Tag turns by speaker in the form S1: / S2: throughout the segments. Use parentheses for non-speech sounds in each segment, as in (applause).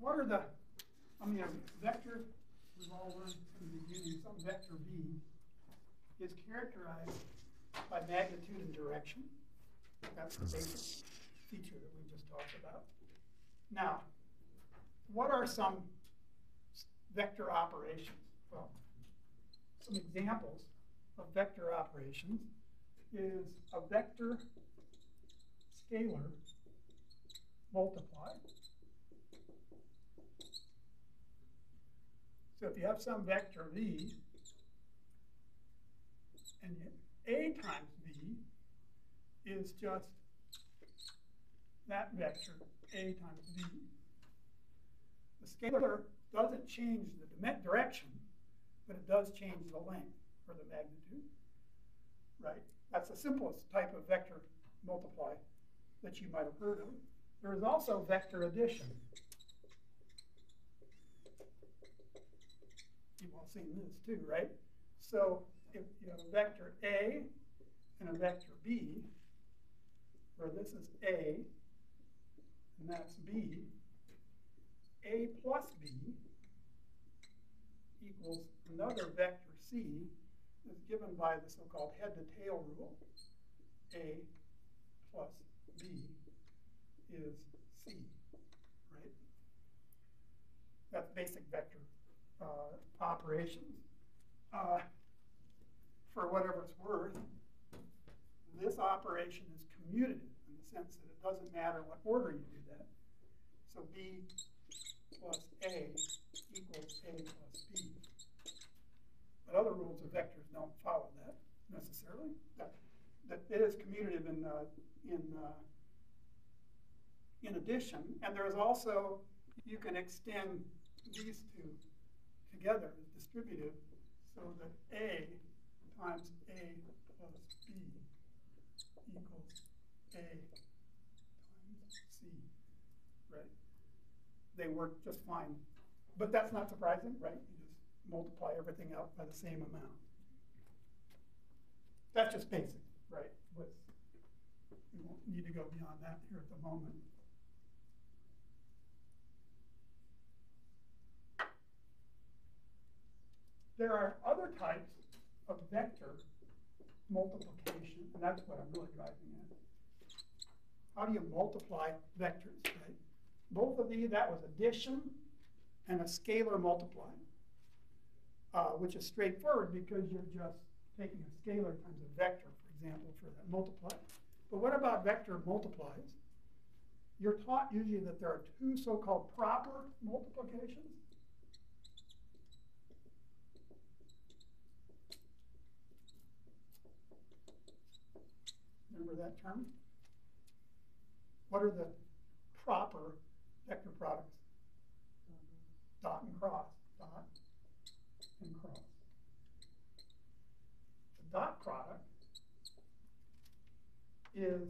S1: what are the, I mean, a vector, we've all learned from the beginning, some vector v is characterized by magnitude and direction. That's the basic feature that we just talked about. Now, what are some vector operations? Well, some examples of vector operations is a vector scalar multiply. So if you have some vector v, and a times v is just that vector, a times v. The scalar doesn't change the direction, but it does change the length or the magnitude, right? That's the simplest type of vector multiply that you might have heard of. There is also vector addition. You've all seen this too, right? So if you have a vector A and a vector B, where this is A and that's B, A plus B equals another vector C is given by the so-called head-to-tail rule. A plus B is C, right? That's basic vector uh, operations. Uh, for whatever it's worth, this operation is commutative in the sense that it doesn't matter what order you do that. So B plus A equals A plus B. But other rules of vectors don't follow that necessarily. That, that it is commutative in, uh, in, uh, in addition. And there is also, you can extend these two together distributive so that A times A plus B equals A times C, right? They work just fine. But that's not surprising, right? You just multiply everything out by the same amount. That's just basic, right? With, we won't need to go beyond that here at the moment. There are other types of vector multiplication, and that's what I'm really driving at. How do you multiply vectors, right? Both of these, that was addition and a scalar multiply, uh, which is straightforward because you're just taking a scalar times a vector, for example, for that multiply. But what about vector multiplies? You're taught usually that there are two so-called proper multiplications Remember that term? What are the proper vector products? Dot and cross. Dot and cross. The dot product is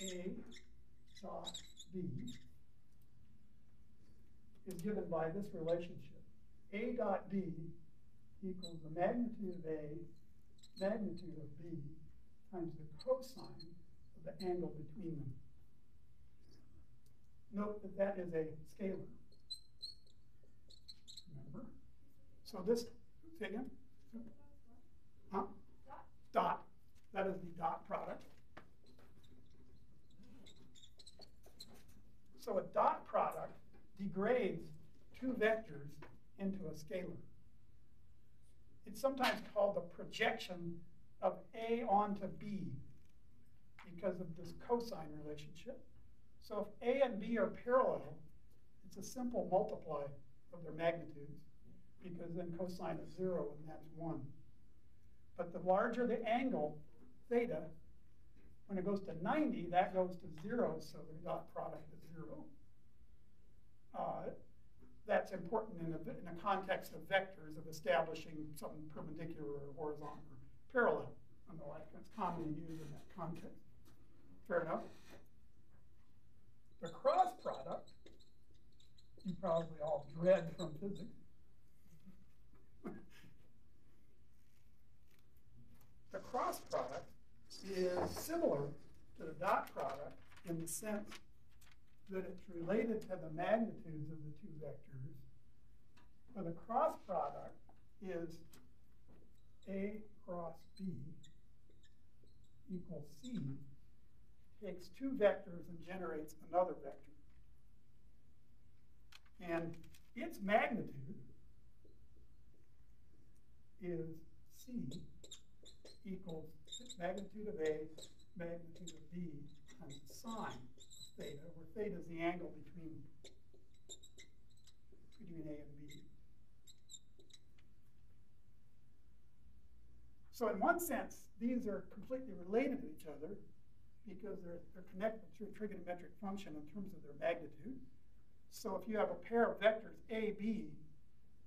S1: A dot B is given by this relationship. A dot B equals the magnitude of A, magnitude of B, times the cosine of the angle between them. Note that that is a scalar. Remember? So this, say again? Huh? Dot. That is the dot product. So a dot product degrades two vectors into a scalar. It's sometimes called the projection of A onto B because of this cosine relationship. So if A and B are parallel, it's a simple multiply of their magnitudes because then cosine is zero and that's one. But the larger the angle, theta, when it goes to 90, that goes to zero, so the dot product is zero. Uh, that's important in a, in a context of vectors, of establishing something perpendicular or horizontal parallel and the like. That's commonly used in that context. Fair enough? The cross product, you probably all dread from physics. the cross product is similar to the dot product in the sense that it's related to the magnitudes of the two vectors. But the cross product is A cross B equals C, takes two vectors and generates another vector. And its magnitude is C equals magnitude of A, magnitude of B times sine theta, where theta is the angle between, between A and B. So in one sense, these are completely related to each other because they're, they're connected through a trigonometric function in terms of their magnitude. So if you have a pair of vectors A, B,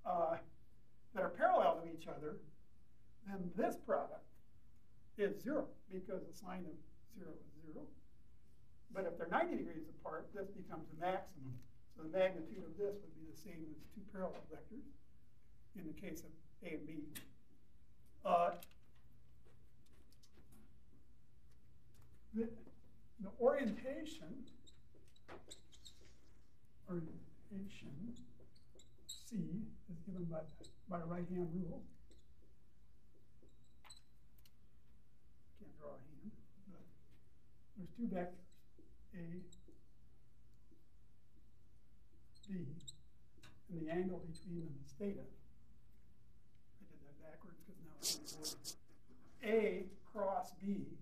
S1: uh, that are parallel to each other, then this product is zero because the sine of zero is zero. But if they're 90 degrees apart, this becomes a maximum. So the magnitude of this would be the same as two parallel vectors in the case of A and B. Uh, the, the orientation, orientation C is given by, by a right-hand rule. Can't draw a hand, but there's two vectors, A, B, and the angle between them is theta. I did that backwards because now it's. A cross B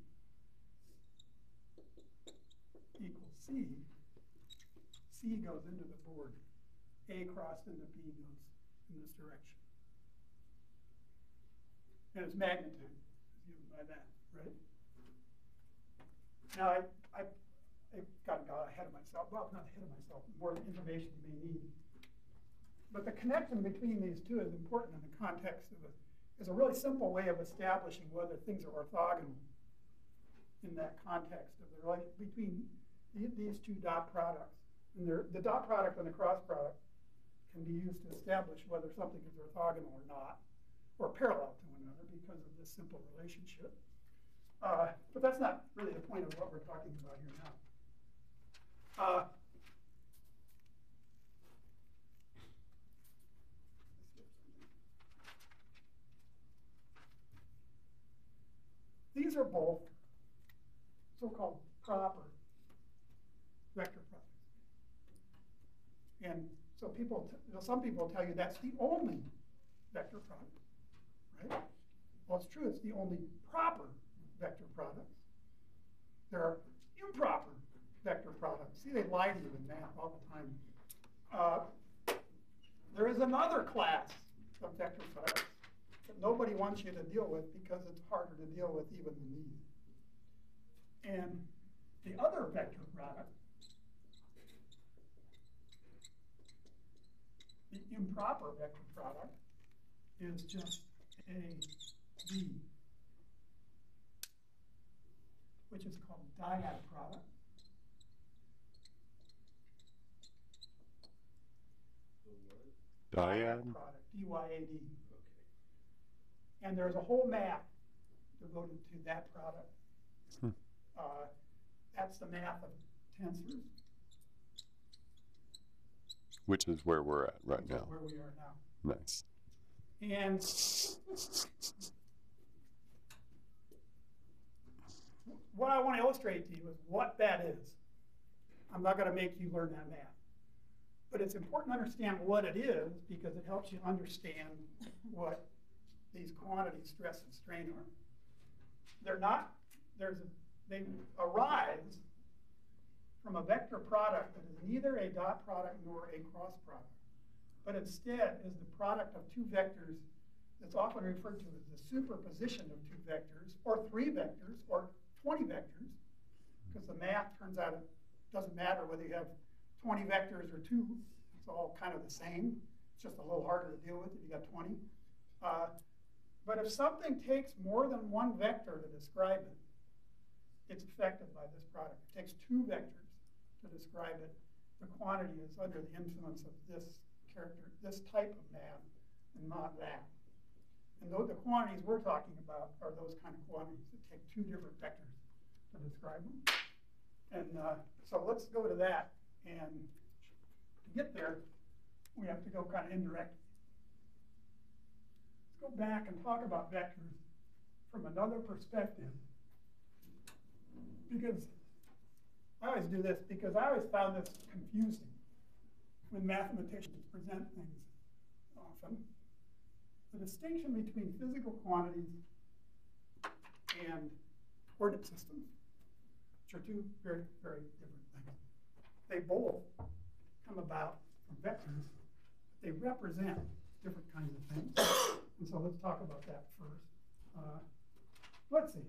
S1: equals C. C goes into the board. A crossed into B goes in this direction. And its magnitude is given by that, right? Now, I, I, I got, got ahead of myself, well, not ahead of myself, more information you may need. But the connection between these two is important in the context of a, is a really simple way of establishing whether things are orthogonal in that context of the relation between these two dot products. And the dot product and the cross product can be used to establish whether something is orthogonal or not, or parallel to one another because of this simple relationship. Uh, but that's not really the point of what we're talking about here now. Uh, These are both so-called proper vector product. And so people, you some people tell you that's the only vector product, right? Well, it's true, it's the only proper vector product. There are improper vector products. See, they lie to you in math all the time. Uh, there is another class of vector products that nobody wants you to deal with because it's harder to deal with even than these. And the other vector product, the improper vector product, is just A, B, which is called dyad product.
S2: Dyad?
S1: Product, D-Y-A-D.
S3: Okay.
S1: And there's a whole map devoted to that product.
S2: Hmm.
S1: Uh, That's the math of tensors.
S2: Which is where we're at right now.
S1: Where we are now.
S2: Nice.
S1: And what I want to illustrate to you is what that is. I'm not going to make you learn that math. But it's important to understand what it is because it helps you understand what these quantities, stress and strain are. They're not, there's, a, they arise from a vector product that is neither a dot product nor a cross product but instead is the product of two vectors that's often referred to as the superposition of two vectors, or three vectors, or 20 vectors, because the math turns out it doesn't matter whether you have 20 vectors or two, it's all kind of the same. It's just a little harder to deal with if you got 20. Uh, but if something takes more than one vector to describe it, it's affected by this product. It takes two vectors to describe it. The quantity is under the influence of this character, this type of math, and not that. And though the quantities we're talking about are those kind of quantities that take two different vectors to describe them. And uh, so let's go to that. And to get there, we have to go kind of indirect. Let's go back and talk about vectors from another perspective. Because I always do this because I always found this confusing when mathematicians present things often. The distinction between physical quantities and coordinate systems, which are two very, very different things. They both come about from vectors, but they represent different kinds of things. (coughs) And so let's talk about that first. Uh, let's see,